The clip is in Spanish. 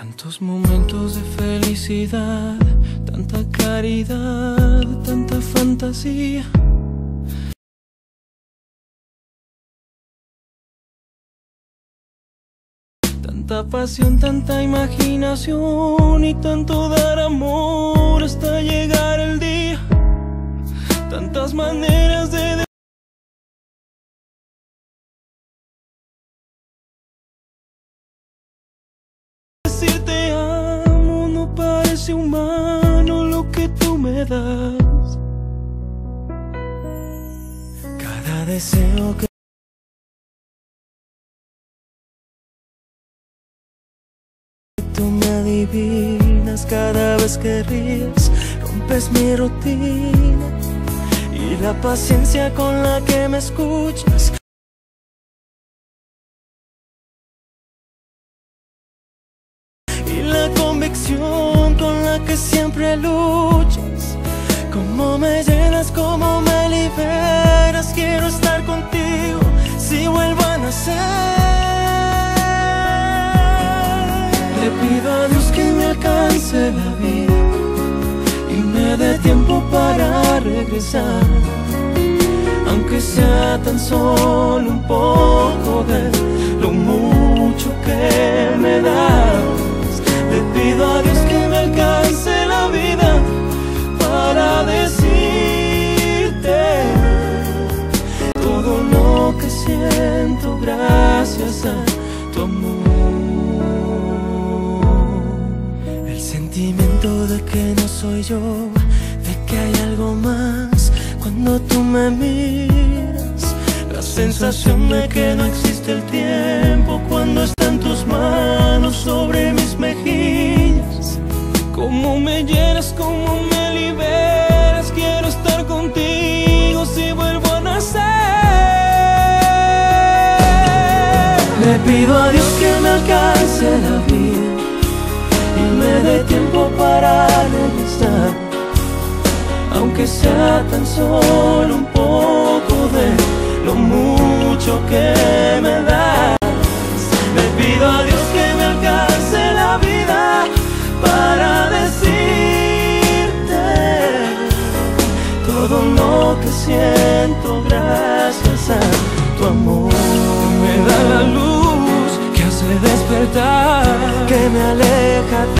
Tantos momentos de felicidad, tanta caridad, tanta fantasía. Tanta pasión, tanta imaginación y tanto dar amor hasta llegar el día. Tantas maneras humano lo que tú me das. Cada deseo que Tú me adivinas cada vez que ríes, rompes mi rutina y la paciencia con la que me escuchas. Y la convicción que siempre luchas. Cómo me llenas, cómo me liberas. Quiero estar contigo si vuelvo a nacer. Le pido a Dios que me alcance la vida y me dé tiempo para regresar. Aunque sea tan solo un poco de gracias a tu amor. El sentimiento de que no soy yo, de que hay algo más cuando tú me miras. La sensación de que no existe el tiempo cuando están tus manos sobre mis mejillas. Cómo me llenas, cómo Le pido a Dios que me alcance la vida y me dé tiempo para regresar. Aunque sea tan solo un poco de lo mucho que me das. Le pido a Dios que me alcance la vida para decirte todo lo que siento gracias a tu amor. Me da la luz que me aleja